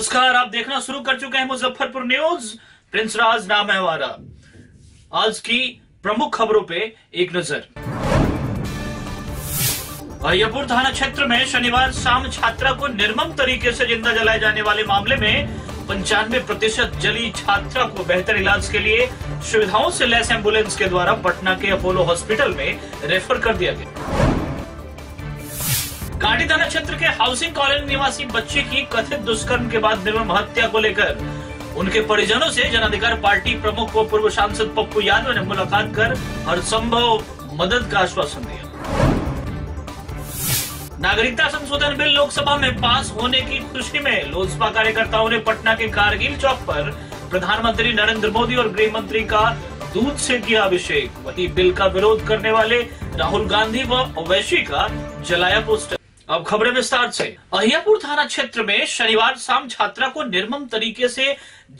नमस्कार, आप देखना शुरू कर चुके हैं मुजफ्फरपुर न्यूज़। प्रिंस राज, नाम है हमारा। आज की प्रमुख खबरों पे एक नज़र। अहियापुर थाना क्षेत्र में शनिवार शाम छात्रा को निर्मम तरीके से ज़िंदा जलाए जाने वाले मामले में पंचानवे प्रतिशत जली छात्रा को बेहतर इलाज के लिए सुविधाओं से लैस एंबुलेंस के द्वारा पटना के अपोलो हॉस्पिटल में रेफर कर दिया गया। कांडी थाना क्षेत्र के हाउसिंग कॉलोनी निवासी बच्चे की कथित दुष्कर्म के बाद निर्मम हत्या को लेकर उनके परिजनों से जनाधिकार पार्टी प्रमुख व पूर्व सांसद पप्पू यादव ने मुलाकात कर हर संभव मदद का आश्वासन दिया। नागरिकता संशोधन बिल लोकसभा में पास होने की खुशी में लोजपा कार्यकर्ताओं ने पटना के कारगिल चौक पर प्रधानमंत्री नरेंद्र मोदी और गृह मंत्री का दूध से किया अभिषेक। वही बिल का विरोध करने वाले राहुल गांधी व ओवैसी का जलाया पोस्टर। अब खबरें विस्तार से। अहियापुर थाना क्षेत्र में शनिवार शाम छात्रा को निर्मम तरीके से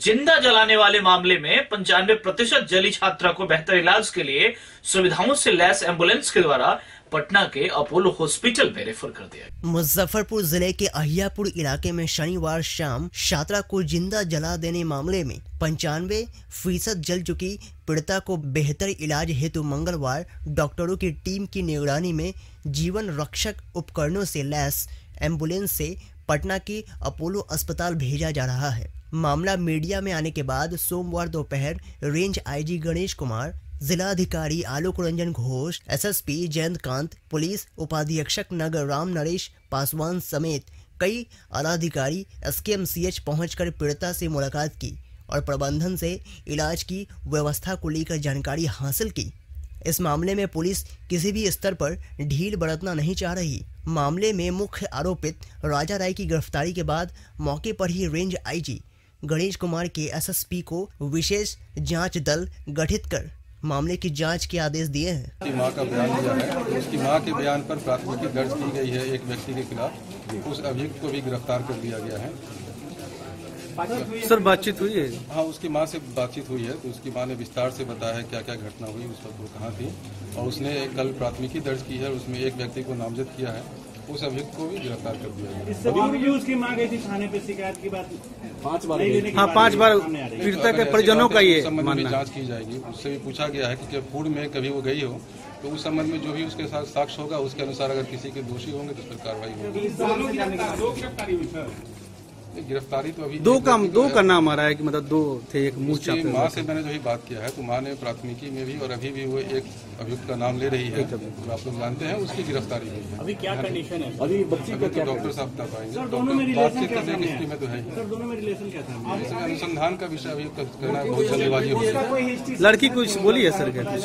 ज़िंदा जलाने वाले मामले में पंचानवे प्रतिशत जली छात्रा को बेहतर इलाज के लिए सुविधाओं से लैस एंबुलेंस के द्वारा पटना के अपोलो हॉस्पिटल में रेफर कर दिया मुजफ्फरपुर ज़िले के अहियापुर इलाके में शनिवार शाम छात्रा को ज़िंदा जला देने मामले में पंचानवे फ़ीसद जल चुकी पीड़िता को बेहतर इलाज हेतु मंगलवार डॉक्टरों की टीम की निगरानी में जीवन रक्षक उपकरणों से लैस एंबुलेंस से पटना के अपोलो अस्पताल भेजा जा रहा है। मामला मीडिया में आने के बाद सोमवार दोपहर रेंज आईजी गणेश कुमार, जिलाधिकारी आलोक रंजन घोष, एसएसपी जयंत कांत, पुलिस उपाधीक्षक नगर राम नरेश पासवान समेत कई आलाधिकारी एसकेएमसीएच पहुंचकर पीड़िता से मुलाकात की और प्रबंधन से इलाज की व्यवस्था को लेकर जानकारी हासिल की। इस मामले में पुलिस किसी भी स्तर पर ढील बरतना नहीं चाह रही। मामले में मुख्य आरोपित राजा राय की गिरफ्तारी के बाद मौके पर ही रेंज आईजी गणेश कुमार के एसएसपी को विशेष जाँच दल गठित कर मामले की जाँच के आदेश दिए हैं। माँ का बयान लिया है। उसकी माँ के बयान पर प्राथमिकी दर्ज की गई है एक व्यक्ति के खिलाफ। उस अभियुक्त को भी गिरफ़्तार कर लिया गया है। सर बातचीत हुई है? हाँ उसकी माँ से बातचीत हुई है तो उसकी माँ ने विस्तार से बताया है क्या क्या घटना हुई उस वक्त वो कहाँ थी। और उसने कल प्राथमिकी दर्ज की है उसमें एक व्यक्ति को नामजद किया है उस अभियुक्त को भी गिरफ़्तार कर दिया गया। इससे उसकी माँ गई थी थाने पे शिकायत की बात पाँच बार हाँ पाँच बार पीड़िता के परिजनों का ये संबंध में जाँच की जाएगी। उससे भी पूछा गया है कि जब पूर्व में कभी वो गई हो तो उस संबंध में जो भी उसके साथ साक्ष्य होगा उसके अनुसार अगर किसी के दोषी होंगे तो उस पर कार्रवाई होगी। गिरफ्तारी तो अभी दो काम दो का नाम आ रहा है कि मतलब दो थे एक मुँह माँ से मैंने जो ही बात किया है तो माँ ने प्राथमिकी में भी और अभी भी वो एक अभियुक्त का नाम ले रही है। जो आप लोग जानते हैं उसकी गिरफ्तारी हुई है। अभी क्या कंडीशन है? अभी बच्ची अभी तो डॉक्टर साहब बता पाएँगे सर दोनों में डॉक्टर रिलेशन क्या करने की में तो है सर दोनों में रिलेशन क्या था इसमें अनुसंधान का विषय अभी तक कहना बहुत जल्दबाजी हो हिस्ट्री लड़की कुछ बोली है सर क्या कुछ?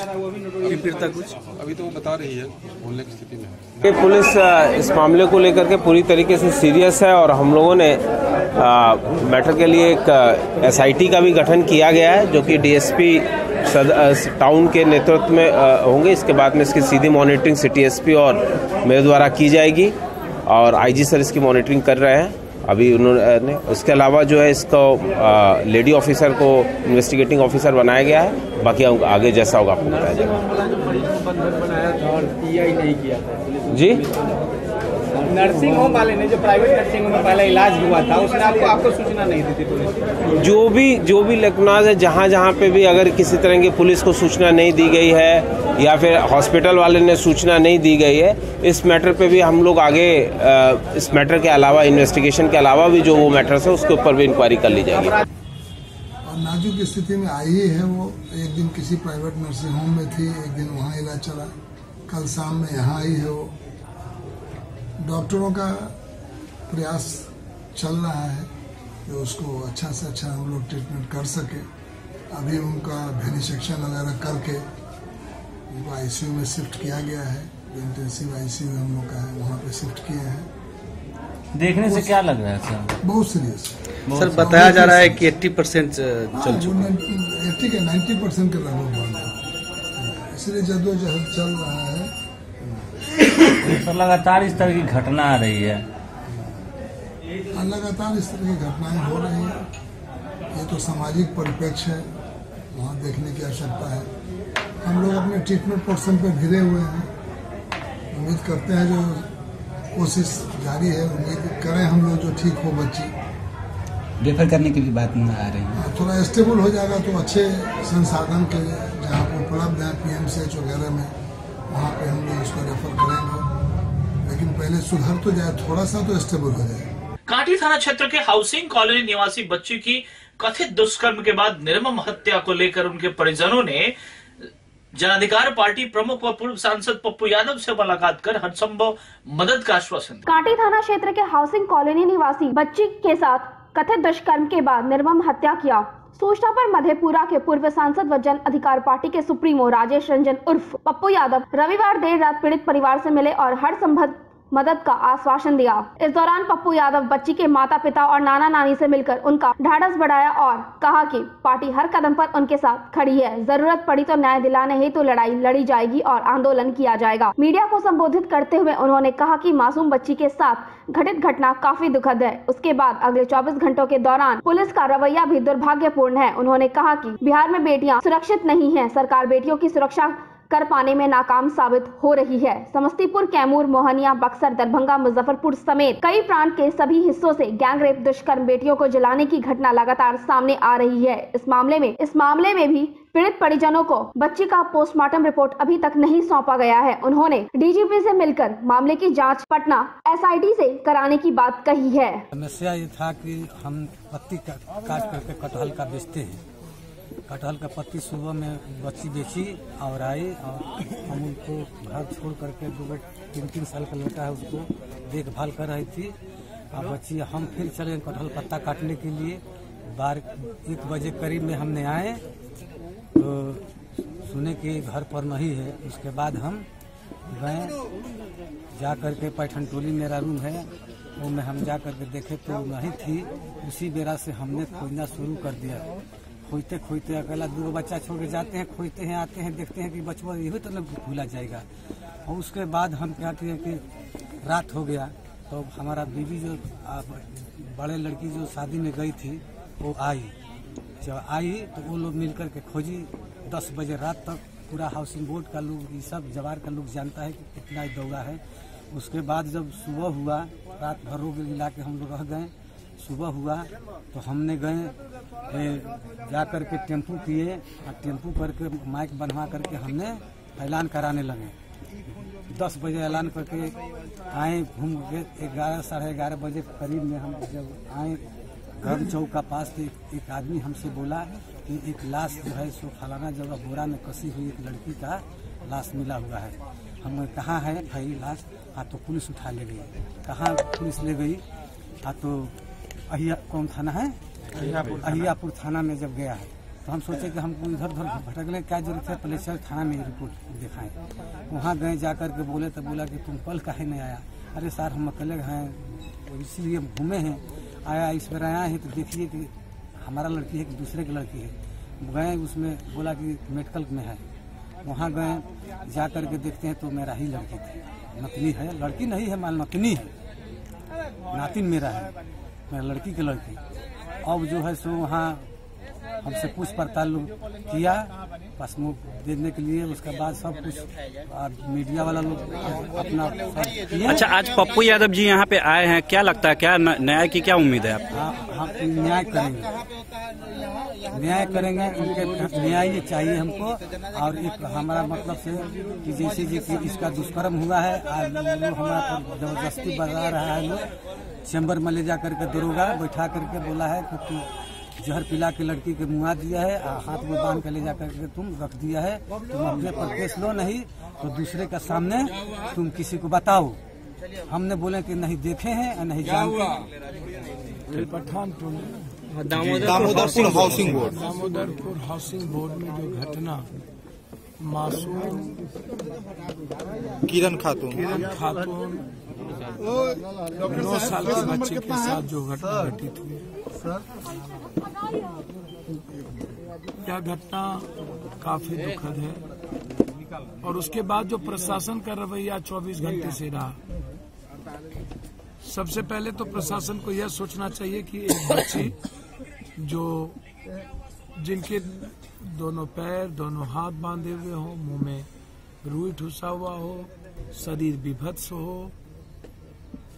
पीड़िता कुछ? अभी तो वो बता रही है बोलने की स्थिति में है। पुलिस इस मामले को लेकर के पूरी तरीके से सीरियस है और हम लोगों ने मैटर के लिए एक एसआईटी का भी गठन किया गया है जो कि डीएसपी टाउन के नेतृत्व में होंगे। इसके बाद में इसकी सीधी मॉनिटरिंग सिटी एसपी और मेरे द्वारा की जाएगी और आईजी सर इसकी मॉनिटरिंग कर रहे हैं। अभी उन्होंने उसके अलावा जो है इसको अ, लेडी ऑफिसर को इन्वेस्टिगेटिंग ऑफिसर बनाया गया है। बाकी आगे जैसा होगा आपको बताया जाएगा। जी? नर्सिंग होम वाले ने जो प्राइवेट नर्सिंग होम में पहले इलाज हुआ था उसने आपको आपको सूचना नहीं दी थी पुलिस जो भी जो भी लेकनाज है जहाँ जहाँ पे भी अगर किसी तरह की पुलिस को सूचना नहीं दी गई है या फिर हॉस्पिटल वाले ने सूचना नहीं दी गई है इस मैटर पे भी हम लोग आगे इस मैटर के अलावा इन्वेस्टिगेशन के अलावा भी जो वो मैटर्स है उसके ऊपर भी इंक्वायरी कर ली जाएगी। और नाजुक स्थिति में आई है वो एक दिन किसी प्राइवेट नर्सिंग होम में थी एक दिन वहाँ इलाज चला। कल शाम में यहाँ आई है वो। डॉक्टरों का प्रयास चल रहा है कि उसको अच्छा से अच्छा हम लोग ट्रीटमेंट कर सके। अभी उनका वेनिसेक्शन वगैरह करके उनको आईसीयू में शिफ्ट किया गया है। जो इंटेंसिव आईसीयू हम लोग का है वहाँ पे शिफ्ट किए हैं। देखने से क्या लग रहा है सर? बहुत सीरियस सर बताया जा रहा है कि 80 परसेंट चल चुका है। एट्टी के नाइन्टी परसेंट के लगभग बढ़ गया। इसलिए जद्दोजहद चल रहा है सर लगातार इस तरह की घटना आ रही है। लगातार इस तरह की घटनाएँ हो रही है। ये तो सामाजिक परिप्रेक्ष्य है। वहाँ देखने की आवश्यकता है। हम लोग अपने ट्रीटमेंट पोर्शन पर घिरे हुए हैं। उम्मीद करते हैं जो कोशिश जारी है उम्मीद करें हम लोग जो ठीक हो बच्ची। रेफर करने की भी बात नहीं आ रही। है थोड़ा स्टेबल हो जाएगा तो अच्छे संसाधन के जहाँ उपलब्ध है पीएमसीएच वगैरह में। वहाँ पे हम लोग इसको रेफर करेंगे लेकिन पहले सुधर तो जाए थोड़ा सा तो स्टेबल हो जाए। कांटी थाना क्षेत्र के हाउसिंग कॉलोनी निवासी बच्ची की कथित दुष्कर्म के बाद निर्मम हत्या को लेकर उनके परिजनों ने जनाधिकार पार्टी प्रमुख व पूर्व सांसद पप्पू यादव से मुलाकात कर हर संभव मदद का आश्वासन कांटी थाना क्षेत्र के हाउसिंग कॉलोनी निवासी बच्ची के साथ कथित दुष्कर्म के बाद निर्मम हत्या किया। सूचना पर मधेपुरा के पूर्व सांसद व जन अधिकार पार्टी के सुप्रीमो राजेश रंजन उर्फ़ पप्पू यादव रविवार देर रात पीड़ित परिवार से मिले और हर संभव मदद का आश्वासन दिया। इस दौरान पप्पू यादव, बच्ची के माता पिता और नाना नानी से मिलकर उनका ढाढ़स बढ़ाया और कहा कि पार्टी हर कदम पर उनके साथ खड़ी है। ज़रूरत पड़ी तो न्याय दिलाने हेतु तो लड़ाई लड़ी जाएगी और आंदोलन किया जाएगा। मीडिया को संबोधित करते हुए उन्होंने कहा कि मासूम बच्ची के साथ घटित घटना काफ़ी दुखद है। उसके बाद अगले 24 घंटों के दौरान पुलिस का रवैया भी दुर्भाग्यपूर्ण है। उन्होंने कहा की बिहार में बेटियाँ सुरक्षित नहीं है। सरकार बेटियों की सुरक्षा कर पाने में नाकाम साबित हो रही है। समस्तीपुर, कैमूर, मोहनिया, बक्सर, दरभंगा, मुजफ्फरपुर समेत कई प्रांत के सभी हिस्सों से गैंग रेप दुष्कर्म बेटियों को जलाने की घटना लगातार सामने आ रही है। इस मामले में, इस मामले में भी पीड़ित परिजनों को बच्ची का पोस्टमार्टम रिपोर्ट अभी तक नहीं सौंपा गया है। उन्होंने डीजीपी से मिलकर मामले की जाँच पटना एसआईटी से कराने की बात कही है। समस्या ये था कि हम पत्ती काट करके कटहल का बेचते हैं। कटहल का पत्ती सुबह में बच्ची बेची और आई और हम उनको घर छोड़ करके दो तीन तीन साल का लड़का है, उसको देखभाल कर रही थी। और बच्ची, हम फिर चले कटहल पत्ता काटने के लिए। बार एक बजे करीब में हमने आए। तो सुने कि घर पर नहीं है। उसके बाद हम गए। जा करके पैठन टोली मेरा रूम है। वो में हम जा करके देखे तो नहीं थी। उसी बेरा से हमने खोजना शुरू कर दिया। खोजते खोजते अकेला दो बच्चा छोड़ के जाते हैं, खोजते हैं, आते हैं, देखते हैं कि बचपन यही तो भूला जाएगा। और उसके बाद हम क्या किए कि रात हो गया तो हमारा बीवी जो बड़े लड़की जो शादी में गई थी, वो आई। जब आई तो वो लोग मिलकर के खोजी, दस बजे रात तक पूरा हाउसिंग बोर्ड का लोग, ये सब जवार का लोग जानता है कि कितना दौड़ा है। उसके बाद जब सुबह हुआ, रात भर रोग मिला के हम लोग रह गए। सुबह हुआ तो हमने गए जा कर के टेंपू किए, और टेंपू करके माइक बनवा करके हमने ऐलान कराने लगे। दस बजे ऐलान करके आए, घूम के, ग्यारह, साढ़े ग्यारह बजे करीब में हम जब आए, घर चौक का पास तो एक आदमी हमसे बोला कि एक लाश जो है, सो फलाना जगह बोरा में कसी हुई एक लड़की का लाश मिला हुआ है। हम कहाँ है, भाई, लाश हाँ तो पुलिस उठा ले गई। कहाँ पुलिस ले गई? हाँ तो अहिया कौन थाना है? अहियापुर थाना। में जब गया है तो हम सोचे कि हमको इधर उधर भटकने क्या ज़रूरत है? पहले थाना में रिपोर्ट दिखाएँ। वहाँ गए जा कर के बोले तो बोला कि तुम कल काहे नहीं आया? अरे सर हम अकेले हैं इसलिए घूमे हैं। आया इस बार आया है तो देखिए कि हमारा लड़की है कि दूसरे की लड़की है। गए उसमें बोला कि मेडिकल में है। वहाँ गए जा कर के देखते हैं तो मेरा ही लड़की थी नतनी है लड़की नहीं है माल नतनी है। नातिन मेरा है। मेरा लड़की के लड़की। अब जो है सो वहाँ हमसे कुछ पड़ताल किया पासबुक देने के लिए उसके बाद सब कुछ मीडिया वाला लोग अपना अच्छा आज पप्पू यादव जी यहाँ पे आए हैं क्या लगता है क्या न्याय की क्या उम्मीद है आपको? हाँ हम न्याय करेंगे। न्याय करेंगे, उनके न्याय चाहिए हमको। और एक हमारा मतलब से कि जैसे जी कि इसका दुष्कर्म हुआ है, आज हमारा ज़बरदस्ती बता रहा है लोग। चैम्बर में ले जा करके दरोगा बैठा करके बोला है कि तू जहर पिला के लड़की के मुआ दिया है और हाथ में बाँध के ले जा करके तुम रख दिया है। तुम अपने पर केस लो नहीं तो दूसरे के सामने तुम किसी को बताओ। हमने बोले कि नहीं देखे हैं, नहीं जानते। Pathan Damodarpur housing board Damodarpur housing board में जो घटना मासूम किरण खातून। किरण खातून नौ साल के बच्चे के साथ जो घटना घटित हुई यह घटना काफ़ी दुखद है। और उसके बाद जो प्रशासन का रवैया 24 घंटे से रहा। सबसे पहले तो प्रशासन को यह सोचना चाहिए कि एक बच्ची जो जिनके दोनों पैर, दोनों हाथ बांधे हुए हो, मुँह में रुई ठुसा हुआ हो, शरीर विभत्स हो,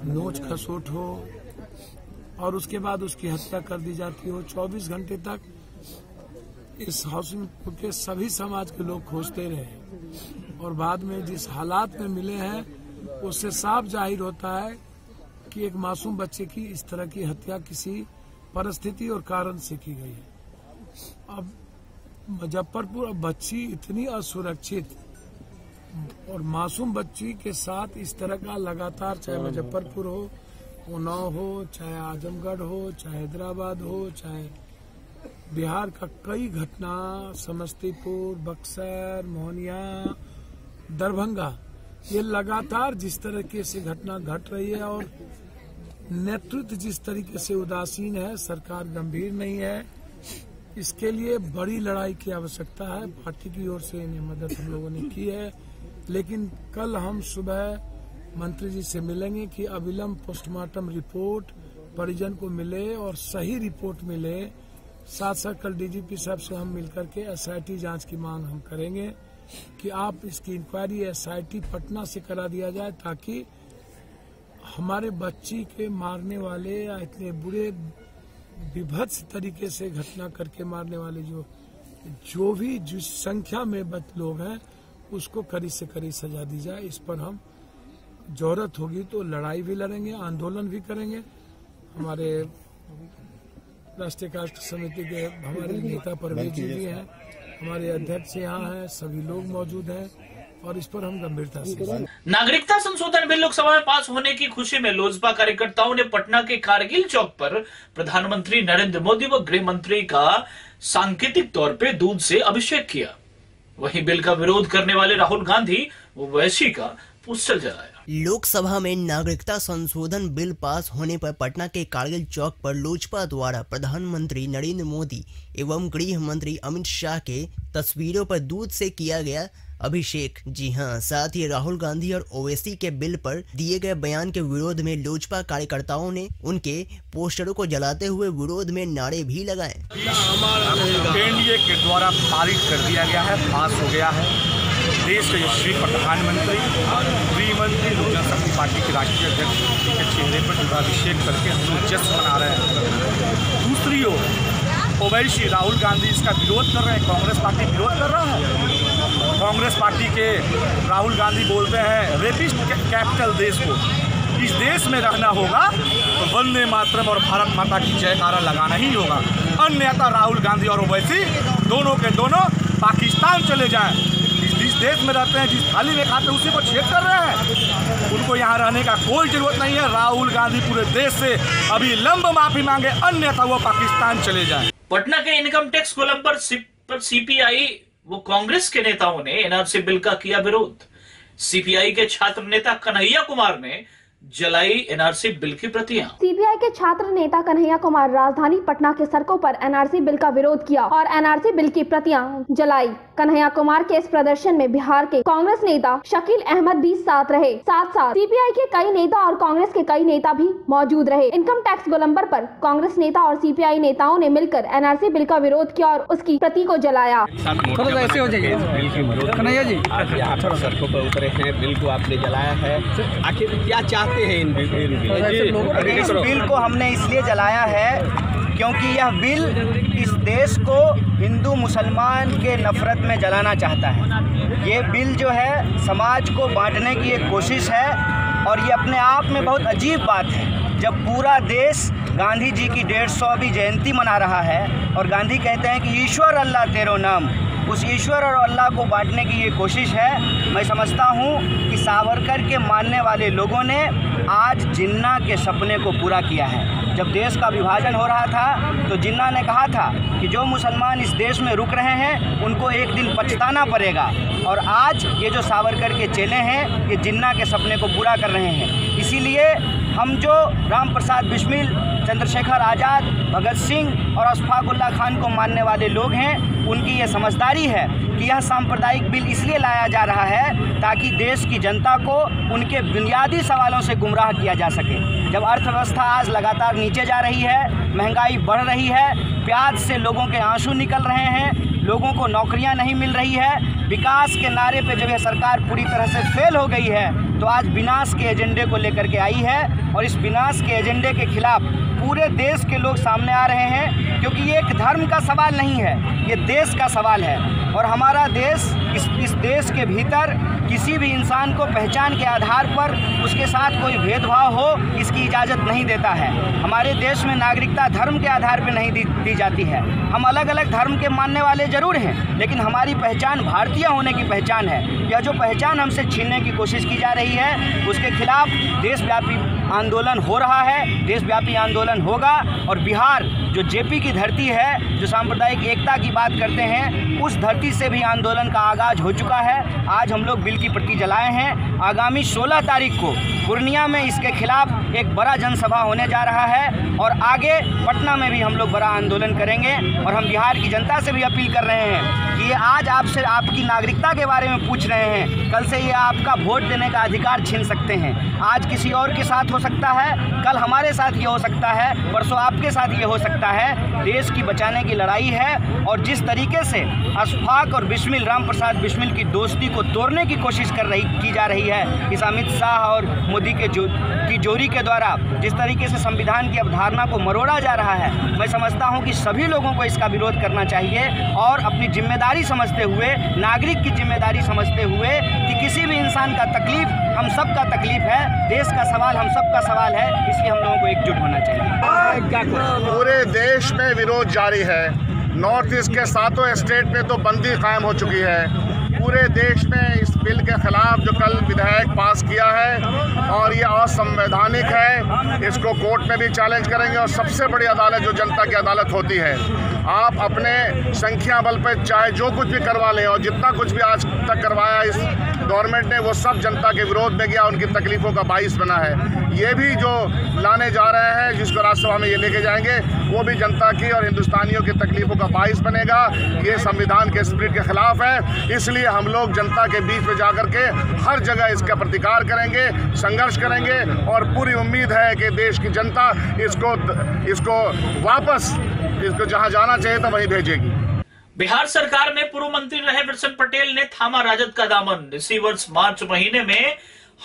नोच खसोट हो, और उसके बाद उसकी हत्या कर दी जाती हो 24 घंटे तक इस हाउसिंग के सभी समाज के लोग खोजते रहे और बाद में जिस हालात में मिले हैं, उससे साफ़ ज़ाहिर होता है कि एक मासूम बच्चे की इस तरह की हत्या किसी परिस्थिति और कारण से की गई है। अब मुजफ्फरपुर, अब बच्ची इतनी असुरक्षित और मासूम बच्ची के साथ इस तरह का लगातार चाहे मुजफ्फरपुर हो, उन्नाव हो, चाहे आजमगढ़ हो, चाहे हैदराबाद हो, चाहे बिहार का कई घटना, समस्तीपुर, बक्सर, मोहनिया, दरभंगा, ये लगातार जिस तरीके से घटना घट रही है और नेतृत्व जिस तरीके से उदासीन है, सरकार गंभीर नहीं है, इसके लिए बड़ी लड़ाई की आवश्यकता है। पार्टी की ओर से इन्हें मदद हम लोगों ने की है। लेकिन कल हम सुबह मंत्री जी से मिलेंगे कि अविलंब पोस्टमार्टम रिपोर्ट परिजन को मिले और सही रिपोर्ट मिले। साथ साथ कल डीजीपी साहब से हम मिलकर के एसआईटी जाँच की मांग हम करेंगे कि आप इसकी इंक्वायरी एसआईटी पटना से करा दिया जाए ताकि हमारे बच्ची के मारने वाले या इतने बुरे, विभत्स तरीके से घटना करके मारने वाले जो जो भी जिस संख्या में लोग हैं, उसको कड़ी से कड़ी सजा दी जाए। इस पर हम ज़रूरत होगी तो लड़ाई भी लड़ेंगे, आंदोलन भी करेंगे। हमारे राष्ट्रीय कास्ट समिति के हमारे नेता परवेज जी हैं, हमारे अध्यक्ष यहाँ हैं, सभी लोग मौजूद हैं। और इस पर हम गंभीरता से नागरिकता संशोधन बिल लोकसभा में पास होने की खुशी में लोजपा कार्यकर्ताओं ने पटना के कारगिल चौक पर प्रधानमंत्री नरेंद्र मोदी व गृह मंत्री का सांकेतिक तौर पर दूध से अभिषेक किया। वहीं बिल का विरोध करने वाले राहुल गांधी व वैशी का पोस्टर जलाया लोकसभा में नागरिकता संशोधन बिल पास होने पर पटना के कारगिल चौक पर लोजपा द्वारा प्रधानमंत्री नरेंद्र मोदी एवं गृह मंत्री अमित शाह के तस्वीरों पर दूध से किया गया अभिषेक। जी हाँ साथ ही राहुल गांधी और ओवैसी के बिल पर दिए गए बयान के विरोध में लोजपा कार्यकर्ताओं ने उनके पोस्टरों को जलाते हुए विरोध में नारे भी लगाए। एनडीए के द्वारा पारित कर दिया गया है, पास हो गया है। देश के यशस्वी प्रधानमंत्री गृह मंत्री लोक जनशक्ति पार्टी के राष्ट्रीय अध्यक्ष के चेहरे पर दुधाभिषेक करके हम लोग जश्न मना रहे हैं। दूसरी ओर, ओवैसी राहुल गांधी इसका विरोध कर रहे हैं, कांग्रेस पार्टी विरोध कर रहा है। कांग्रेस पार्टी के राहुल गांधी बोलते हैं रेपिस्ट कैपिटल देश को। इस देश में रहना होगा तो वंदे मातरम और भारत माता की जयकारा लगाना ही होगा। अन्यथा राहुल गांधी और ओवैसी दोनों के दोनों पाकिस्तान चले जाएँ। जिस देश में रहते हैं, जिस थाली में खाते हैं, उसी को छेद कर रहे हैं। उनको यहाँ रहने का कोई ज़रूरत नहीं है। राहुल गांधी पूरे देश से अभी लंब माफ़ी मांगे, अन्यथा वो पाकिस्तान चले जाए। पटना के इनकम टैक्स कोलम पर सीपीआई वो कांग्रेस के नेताओं ने, एनआरसी बिल का किया विरोध। सीपीआई के छात्र नेता कन्हैया कुमार ने जलाई एनआरसी बिल की प्रतियाँ। सीबीआई के छात्र नेता कन्हैया कुमार राजधानी पटना के सड़कों पर एनआरसी बिल का विरोध किया और एनआरसी बिल की प्रतियाँ जलाई। कन्हैया कुमार के इस प्रदर्शन में बिहार के कांग्रेस नेता शकील अहमद भी साथ रहे। साथ साथ सीपीआई के कई नेता और कांग्रेस के कई नेता भी मौजूद रहे। इनकम टैक्स गोलम्बर पर कांग्रेस नेता और सीपीआई नेताओं ने मिलकर एनआरसी बिल का विरोध किया और उसकी प्रति को जलाया। ऐसे हो जाइए। कन्हैया जी। पर सड़कों पर उतरे हैं बिल को आपने जलाया है। आखिर क्या हैं इन बिल इस बिल को हमने इसलिए जलाया है क्योंकि यह बिल इस देश को हिंदू मुसलमान के नफरत में जलाना चाहता है। ये बिल जो है समाज को बांटने की एक कोशिश है और ये अपने आप में बहुत अजीब बात है। जब पूरा देश गांधी जी की डेढ़ सौवीं जयंती मना रहा है और गांधी कहते हैं कि ईश्वर अल्लाह तेरो नाम। उस ईश्वर और अल्लाह को बांटने की ये कोशिश है। मैं समझता हूँ कि सावरकर के मानने वाले लोगों ने आज जिन्ना के सपने को पूरा किया है। जब देश का विभाजन हो रहा था तो जिन्ना ने कहा था कि जो मुसलमान इस देश में रुक रहे हैं, उनको एक दिन पछताना पड़ेगा। और आज ये जो सावरकर के चेले हैं, ये जिन्ना के सपने को पूरा कर रहे हैं। इसीलिए हम जो राम प्रसाद बिस्मिल, चंद्रशेखर आज़ाद, भगत सिंह और अशफाकुल्ला खान को मानने वाले लोग हैं, उनकी ये समझदारी है कि यह सांप्रदायिक बिल इसलिए लाया जा रहा है ताकि देश की जनता को उनके बुनियादी सवालों से गुमराह किया जा सके। जब अर्थव्यवस्था आज लगातार नीचे जा रही है, महँगाई बढ़ रही है, प्याज से लोगों के आँसू निकल रहे हैं लोगों को नौकरियाँ नहीं मिल रही है, विकास के नारे पे जब यह सरकार पूरी तरह से फेल हो गई है तो आज विनाश के एजेंडे को लेकर के आई है और इस विनाश के एजेंडे के खिलाफ पूरे देश के लोग सामने आ रहे हैं, क्योंकि ये एक धर्म का सवाल नहीं है, ये देश का सवाल है। और हमारा देश इस इस देश के भीतर किसी भी इंसान को पहचान के आधार पर उसके साथ कोई भेदभाव हो इसकी इजाज़त नहीं देता है। हमारे देश में नागरिकता धर्म के आधार पर नहीं दी, दी जाती है। हम अलग अलग धर्म के मानने वाले ज़रूर हैं लेकिन हमारी पहचान भारतीय होने की पहचान है। यह जो पहचान हमसे छीनने की कोशिश की जा रही है उसके खिलाफ देशव्यापी आंदोलन हो रहा है, देशव्यापी आंदोलन होगा और बिहार, जो जेपी की धरती है, जो सांप्रदायिक एकता की बात करते हैं, उस धरती से भी आंदोलन का आगाज़ हो चुका है। आज हम लोग बिल की प्रति जलाए हैं। आगामी 16 तारीख को पूर्णिया में इसके खिलाफ एक बड़ा जनसभा होने जा रहा है और आगे पटना में भी हम लोग बड़ा आंदोलन करेंगे और हम बिहार की जनता से भी अपील कर रहे हैं कि ये आज आपसे आपकी नागरिकता के बारे में पूछ रहे हैं। कल से ये आपका वोट देने का अधिकार छीन सकते हैं। आज किसी और के साथ हो सकता है, कल हमारे साथ ये हो सकता है, परसों आपके साथ ये हो सकता है। देश की बचाने की लड़ाई है और जिस तरीके से अशफाक और बिस्मिल, राम प्रसाद बिस्मिल की दोस्ती को तोड़ने की कोशिश कर रही, की जा रही है, इस अमित शाह और मोदी के जो, की जोड़ी के द्वारा जिस तरीके से संविधान की अवधारणा को मरोड़ा जा रहा है, मैं समझता हूँ कि सभी लोगों को इसका विरोध करना चाहिए और अपनी ज़िम्मेदारी समझते हुए, नागरिक की ज़िम्मेदारी समझते हुए कि किसी भी इंसान का तकलीफ़ हम सब का तकलीफ़ है देश का सवाल हम सब का सवाल है इसलिए हम लोगों को एकजुट होना चाहिए। पूरे देश में विरोध जारी है। नॉर्थ ईस्ट के सातों स्टेट में तो बंदी कायम हो चुकी है। पूरे देश में इस बिल के खिलाफ जो कल विधायक पास किया है और ये असंवैधानिक है इसको कोर्ट में भी चैलेंज करेंगे और सबसे बड़ी अदालत जो जनता की अदालत होती है आप अपने संख्या बल पर चाहे जो कुछ भी करवा लें और जितना कुछ भी आज तक करवाया इस गवर्नमेंट ने वो सब जनता के विरोध में गया उनकी तकलीफ़ों का बाइस बना है। ये भी जो लाने जा रहे हैं, जिसको राज्यसभा में ये लेके जाएँगे, वो भी जनता की और हिंदुस्तानियों की तकलीफ़ों का बाइस बनेगा। ये संविधान के स्प्रिट के खिलाफ है। इसलिए हम लोग जनता के बीच में जाकर के हर जगह इसका प्रतिकार करेंगे, संघर्ष करेंगे और पूरी उम्मीद है कि देश की जनता इसको इसको वापस, इसको जहाँ जाना चाहिए था वहीं भेजेगी। बिहार सरकार में पूर्व मंत्री रहे वृषण पटेल ने थामा राजद का दामन। इसी वर्ष मार्च महीने में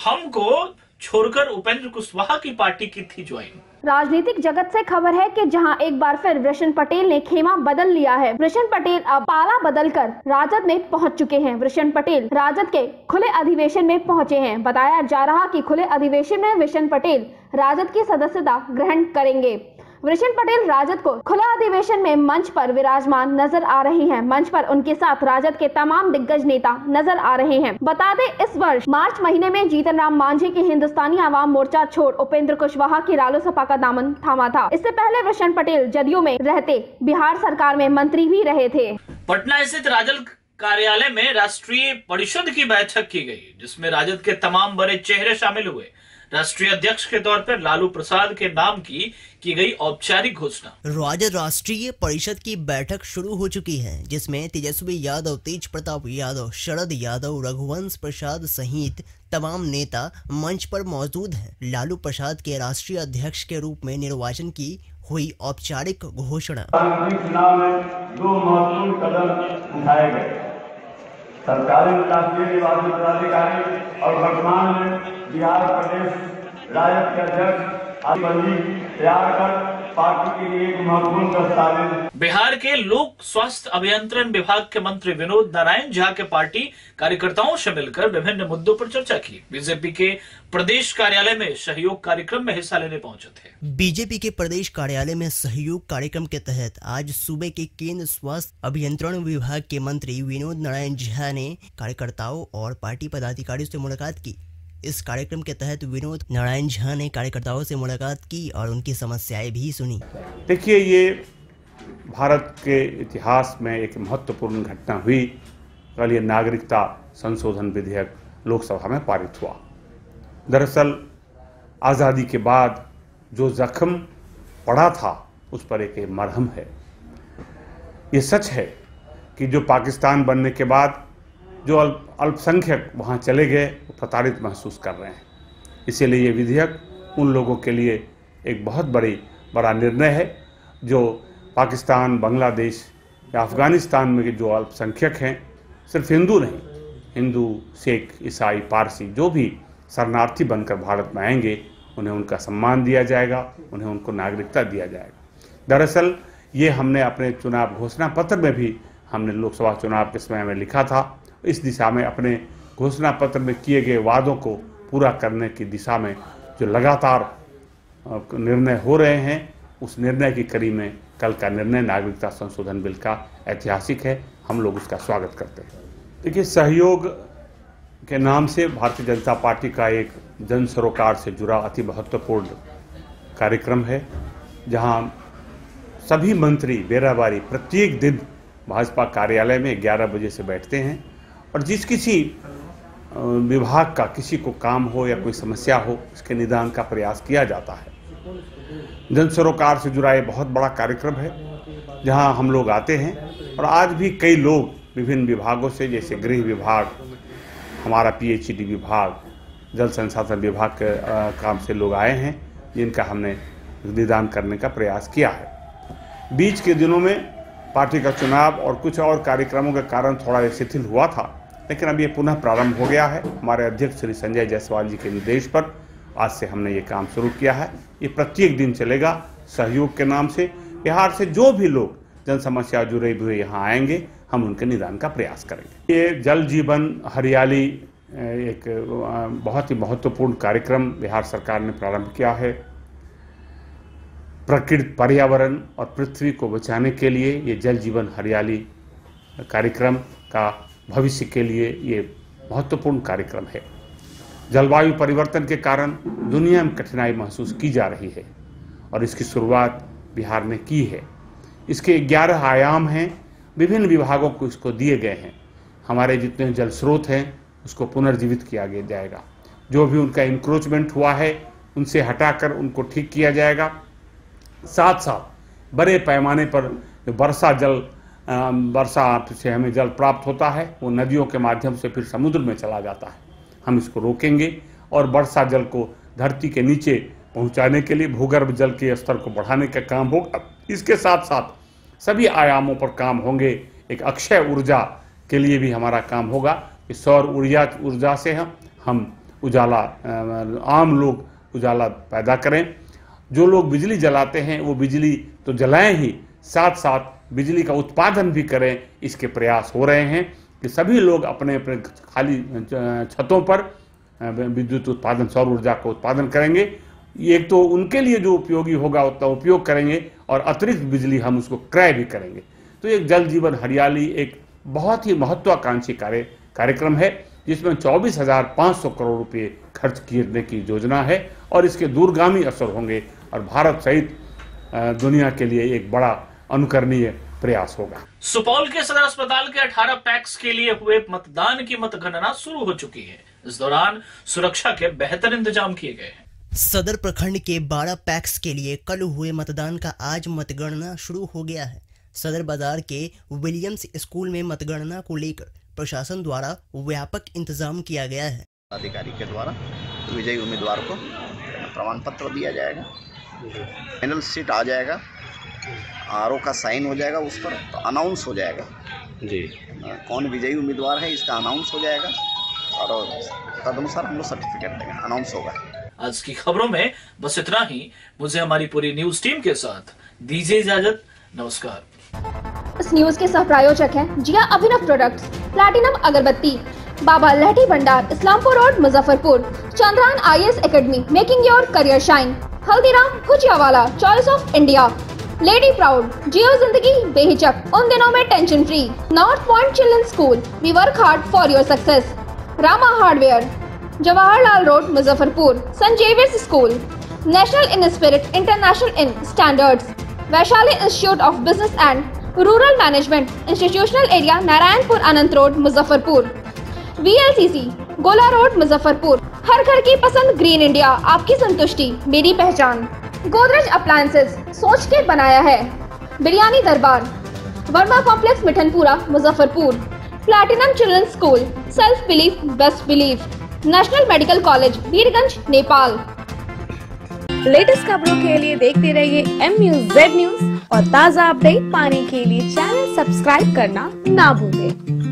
हमको छोड़कर उपेंद्र कुशवाहा की पार्टी की थी ज्वाइन। राजनीतिक जगत से खबर है कि जहाँ एक बार फिर वृषण पटेल ने खेमा बदल लिया है। वृषण पटेल अब पाला बदलकर राजद में पहुँच चुके हैं। वृषण पटेल राजद के खुले अधिवेशन में पहुँचे हैं। बताया जा रहा कि खुले अधिवेशन में वृषण पटेल राजद की सदस्यता ग्रहण करेंगे। वृषण पटेल राजद को खुला अधिवेशन में मंच पर विराजमान नज़र आ रहे हैं। मंच पर उनके साथ राजद के तमाम दिग्गज नेता नज़र आ रहे हैं। बता दें, इस वर्ष मार्च महीने में जीतन राम मांझी की हिंदुस्तानी आवाम मोर्चा छोड़ उपेंद्र कुशवाहा की रालो सपा का दामन थामा था। इससे पहले वृषण पटेल जदयू में रहते, बिहार सरकार में मंत्री भी रहे थे। पटना स्थित राजद कार्यालय में राष्ट्रीय परिषद की बैठक की गई, जिसमें राजद के तमाम बड़े चेहरे शामिल हुए। राष्ट्रीय अध्यक्ष के तौर पर लालू प्रसाद के नाम की की गई औपचारिक घोषणा। राज्य राष्ट्रीय परिषद की बैठक शुरू हो चुकी है जिसमें तेजस्वी यादव तेज प्रताप यादव शरद यादव रघुवंश प्रसाद सहित तमाम नेता मंच पर मौजूद हैं। लालू प्रसाद के राष्ट्रीय अध्यक्ष के रूप में निर्वाचन की हुई औपचारिक घोषणा। चुनाव में दो महत्वपूर्ण कदम उठाए गए। सरकारी राष्ट्रीय निर्वाचन पदाधिकारी और वर्तमान में बिहार प्रदेश राजद के अध्यक्ष आदिबंदी तैयार कर पार्टी के लिए एक महत्वपूर्ण दस्तावेज़ बिहार के लोक स्वास्थ्य अभियंत्रण विभाग के मंत्री विनोद नारायण झा के पार्टी कार्यकर्ताओं से मिलकर विभिन्न मुद्दों पर चर्चा की। बीजेपी के प्रदेश कार्यालय में सहयोग कार्यक्रम में हिस्सा लेने पहुँचे थे। बीजेपी के प्रदेश कार्यालय में सहयोग कार्यक्रम के तहत आज सूबे के केंद्र स्वास्थ्य अभियंत्रण विभाग के मंत्री विनोद नारायण झा ने कार्यकर्ताओं और पार्टी पदाधिकारियों से मुलाकात की। इस कार्यक्रम के तहत विनोद नारायण झा ने कार्यकर्ताओं से मुलाकात की और उनकी समस्याएँ भी सुनी। देखिए, ये भारत के इतिहास में एक महत्वपूर्ण घटना हुई। कल ये नागरिकता संशोधन विधेयक लोकसभा में पारित हुआ। दरअसल, आज़ादी के बाद जो जख्म पड़ा था, उस पर एक मरहम है। ये सच है कि जो पाकिस्तान बनने के बाद जो अल्प, अल्पसंख्यक वहाँ चले गए, वो प्रताड़ित महसूस कर रहे हैं। इसीलिए ये विधेयक उन लोगों के लिए एक बहुत बड़ी, बड़ा निर्णय है, जो पाकिस्तान, बांग्लादेश या अफ़गानिस्तान में जो अल्पसंख्यक हैं, सिर्फ़ हिंदू नहीं, हिंदू, सिख, ईसाई, पारसी, जो भी शरणार्थी बनकर भारत में आएँगे, उन्हें उनका सम्मान दिया जाएगा, उन्हें उनको नागरिकता दिया जाएगा। दरअसल, ये हमने अपने चुनाव घोषणा पत्र में भी हमने लोकसभा चुनाव के समय में लिखा था इस दिशा में अपने घोषणा पत्र में किए गए वादों को पूरा करने की दिशा में जो लगातार निर्णय हो रहे हैं, उस निर्णय की कड़ी में कल का निर्णय नागरिकता संशोधन बिल का ऐतिहासिक है। हम लोग उसका स्वागत करते हैं। देखिए, सहयोग के नाम से भारतीय जनता पार्टी का एक जन सरोकार से जुड़ा अति महत्वपूर्ण कार्यक्रम है, जहाँ सभी मंत्री बेराबारी प्रत्येक दिन भाजपा कार्यालय में 11 बजे से बैठते हैं। और जिस किसी विभाग का किसी को काम हो या कोई समस्या हो, उसके निदान का प्रयास किया जाता है। जन सरोकार से जुड़ा ये बहुत बड़ा कार्यक्रम है, जहाँ हम लोग आते हैं और आज भी कई लोग विभिन्न विभागों से, जैसे गृह विभाग, हमारा पीएचडी विभाग, जल संसाधन विभाग के काम से लोग आए हैं, जिनका हमने निदान करने का प्रयास किया है। बीच के दिनों में पार्टी का चुनाव और कुछ और कार्यक्रमों के कारण थोड़ा शिथिल हुआ था। लेकिन अब ये पुनः प्रारंभ हो गया है। हमारे अध्यक्ष श्री संजय जायसवाल जी के निर्देश पर आज से हमने ये काम शुरू किया है। ये प्रत्येक दिन चलेगा सहयोग के नाम से। बिहार से जो भी लोग जन समस्या जुड़े हुए यहाँ आएँगे, हम उनके निदान का प्रयास करेंगे। ये जल जीवन हरियाली एक बहुत ही महत्वपूर्ण कार्यक्रम बिहार सरकार ने प्रारंभ किया है। प्रकृति पर्यावरण और पृथ्वी को बचाने के लिए ये जल जीवन हरियाली कार्यक्रम का भविष्य के लिए ये महत्वपूर्ण कार्यक्रम है। जलवायु परिवर्तन के कारण दुनिया में कठिनाई महसूस की जा रही है और इसकी शुरुआत बिहार ने की है। इसके ग्यारह आयाम हैं, विभिन्न विभागों को इसको दिए गए हैं। हमारे जितने जल स्रोत हैं, उसको पुनर्जीवित किया गया जाएगा। जो भी उनका इंक्रोचमेंट हुआ है, उनसे हटाकर उनको ठीक किया जाएगा। साथ साथ बड़े पैमाने पर वर्षा जल वर्षा से हमें जल प्राप्त होता है, वो नदियों के माध्यम से फिर समुद्र में चला जाता है। हम इसको रोकेंगे और वर्षा जल को धरती के नीचे पहुँचाने के लिए, भूगर्भ जल के स्तर को बढ़ाने का काम होगा इसके साथ साथ सभी आयामों पर काम होंगे। एक अक्षय ऊर्जा के लिए भी हमारा काम होगा। कि सौर ऊर्जा ऊर्जा से हम हम उजाला आम लोग उजाला पैदा करें। जो लोग बिजली जलाते हैं, वो बिजली तो जलाएँ ही साथ साथ बिजली का उत्पादन भी करें, इसके प्रयास हो रहे हैं कि सभी लोग अपने अपने खाली छतों पर विद्युत उत्पादन, सौर ऊर्जा का उत्पादन करेंगे। एक तो उनके लिए जो उपयोगी होगा, उतना उपयोग करेंगे और अतिरिक्त बिजली हम उसको क्रय भी करेंगे। तो एक जल जीवन हरियाली एक बहुत ही महत्वाकांक्षी कार्य, कार्यक्रम है, जिसमें चौबीस हज़ार पाँच सौ करोड़ रुपए खर्च करने की योजना है और इसके दूरगामी असर होंगे और भारत सहित दुनिया के लिए एक बड़ा अनुकरणीय प्रयास होगा। सुपौल के सदर अस्पताल के 18 पैक्स के लिए हुए मतदान की मतगणना शुरू हो चुकी है। इस दौरान सुरक्षा के बेहतर इंतज़ाम किए गए हैं। सदर प्रखंड के 12 पैक्स के लिए कल हुए मतदान का आज मतगणना शुरू हो गया है। सदर बाज़ार के विलियम्स स्कूल में मतगणना को लेकर प्रशासन द्वारा व्यापक इंतज़ाम किया गया है। अधिकारी के द्वारा विजयी उम्मीदवार को प्रमाण पत्र दिया जाएगा। फाइनल सीट आ जाएगा। आर का साइन हो जाएगा उस पर तो अनाउंस हो जाएगा। जी। कौन विजयी उम्मीदवार है इसका अनाउंस हो जाएगा। और तदनुसार हम लोग सर्टिफिकेट देंगे अनाउंस होगा। आज की खबरों में बस इतना ही। मुझे हमारी पूरी न्यूज़ टीम के साथ दीजिए इजाज़त। नमस्कार। इस न्यूज़ के सह प्रायोजक हैं जिया अभिनव प्रोडक्ट्स प्लैटिनम अगरबत्ती Baba Lahti Bhandar Islampur road Muzaffarpur Chandran I S academy making your career shine Haldiram Bhujiawala choice of India lady proud जियो ज़िंदगी बेहिचक उन दिनों में tension free north point children school we work hard for your success Rama hardware Jawaharlal road Muzaffarpur saint school national in spirit international in standards Vaishali institute of business and rural management institutional area Narayanpur Anant road Muzaffarpur VLCC Gola road Muzaffarpur हर घर की पसंद green India आपकी संतुष्टि, मेरी पहचान। Godrej appliances सोच के बनाया है। Biryani Darbar, Verma complex Mithanpura, Muzaffarpur, platinum children school, self belief, best belief, national medical college, Birgunj, Nepal. Latest खबरों के लिए देखते रहिए एम न्यूज़ जेड न्यूज़ और ताज़ा अपडेट पाने के लिए चैनल सब्सक्राइब करना ना भूलें।